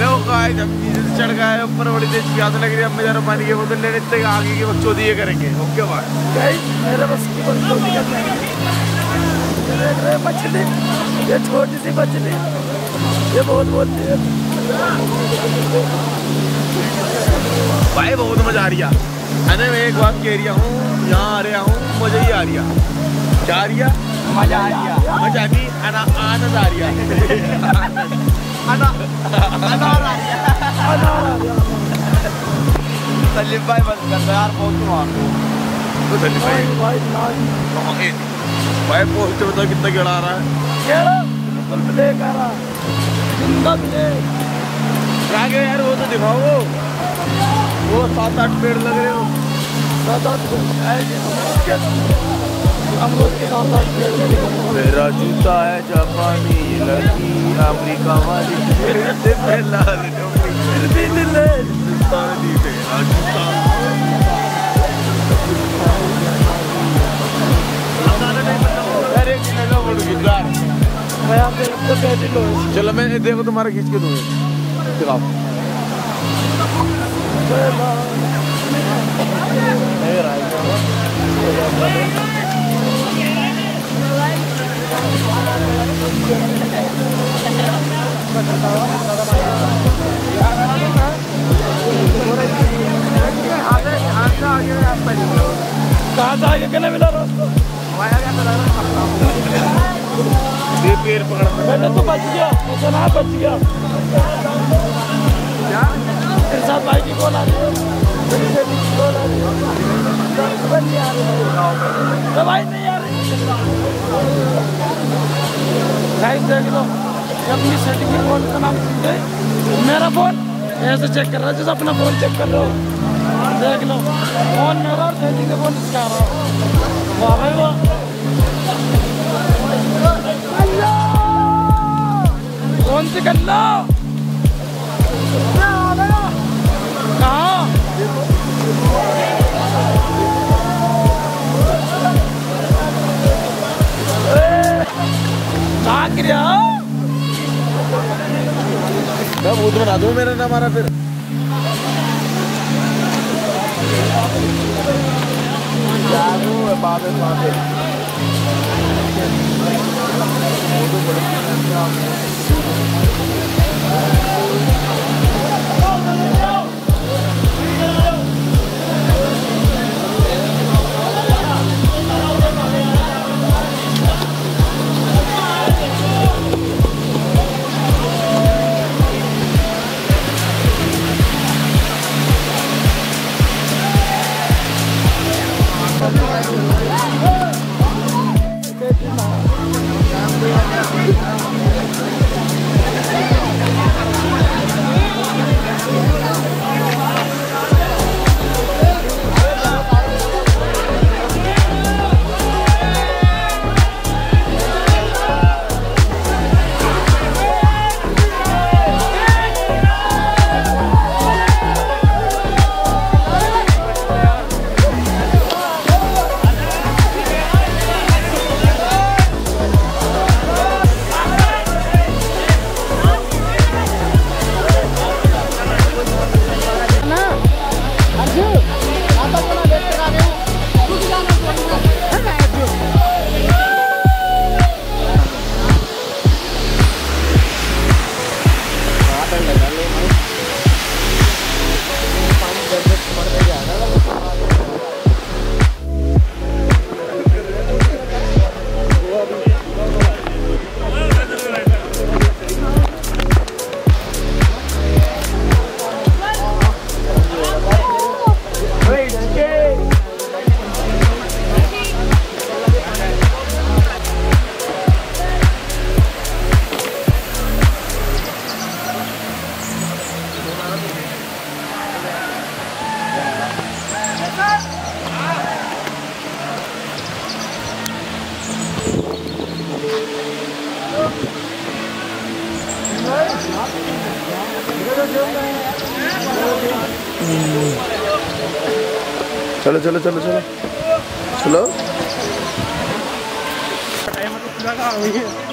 भाई हम नीचे से चढ़ गए ऊपर बड़ी तेज प्यास लग रही है अब जरा पानी की बोतल लेने तक आगे की बच्चों दिए करेंगे। ओके भाई गाइस मेरे बस की जाएगी ये देख रहे मछली। ये छोटी सी मछली। ये बहुत बोलती है। भाई बहुत मज़ा आ रही है। अरे मैं एक बात कह रहा हूँ यहाँ आ रहा हूँ मज़ा ही आ रही है। क्या आ रही है? मज़ा आ रही है। मज़ा नहीं आना आनंद आ रही है। सलीम भाई बस कर दो यार बहुत मार तो चलिए भाई। भाई भाई भाई पोस्ट बताओ कितना गिड़ा आ रहा है। केड़ा बिल्कुल ब्लैक आ रहा। ज़िंदा ब्लैक। आगे यार वो तो दिखाओ। वो वो सात आठ पेड़ लग रहे हो। सात आठ मेरा जूता है जापानी लड़की अमेरिका वाली। से पहला चलो मैं देखो तुम्हारा खींच के दूँगा। दिखाओ। कहाँ से आगे कहने मिला रास्ता पेड़ पकड़ मैंने तो बच गया। मुझे ना बच गया। साथ भाई की कॉल आ रही मैं भाई नहीं आ रही। देख लो। ये अपनी सेटिंग में फ़ोन का नाम सुन गए मेरा फ़ोन ऐसे चेक कर रहा है, जैसे अपना फ़ोन चेक कर रहे हो। देख लो फ़ोन मेरा और सेटिंग का फ़ोन इसका रहा वाह कौन सी दूँ मेरा नाम हमारा फिर बाद में बात है चलो चलो चलो चलो चलो टाइम तो पूरा काम हुई है